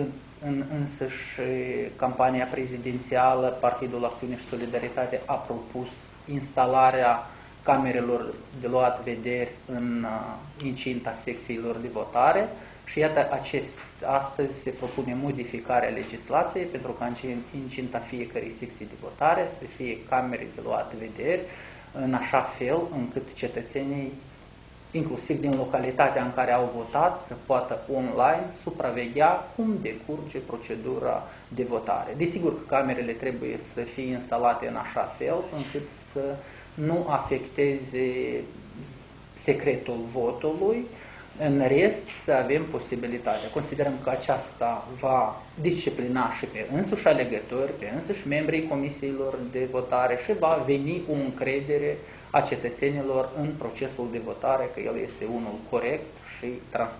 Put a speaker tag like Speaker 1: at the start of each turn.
Speaker 1: În, în însăși campania prezidențială, Partidul Acțiune și Solidaritate a propus instalarea camerelor de luat vederi în uh, incinta secțiilor de votare și iată, acest, astăzi se propune modificarea legislației pentru ca în incinta fiecărei secții de votare să fie camere de luat vederi în așa fel încât cetățenii inclusiv din localitatea în care au votat, să poată online supraveghea cum decurge procedura de votare. Desigur că camerele trebuie să fie instalate în așa fel încât să nu afecteze secretul votului, în rest să avem posibilitatea. Considerăm că aceasta va disciplina și pe însuși alegători, pe însuși membrii comisiilor de votare și va veni cu încredere a cetățenilor în procesul de votare, că el este unul corect și transparent.